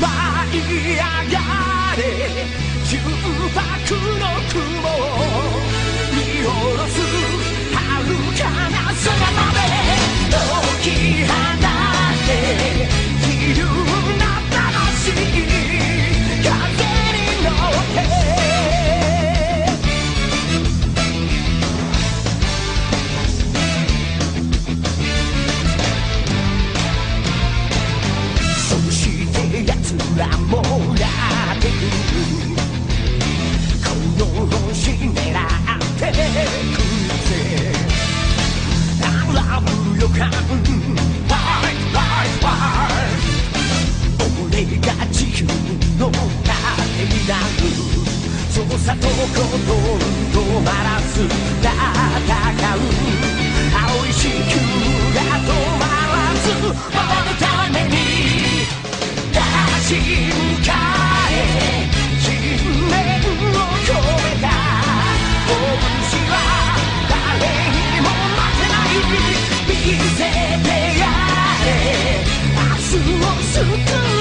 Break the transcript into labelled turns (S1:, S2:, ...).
S1: 舞い上がれ。純白の雲らもらってくるこの星狙ってくぜ並ぶ予感はいはいはい俺が地球の盾になる操作とことん止まらず super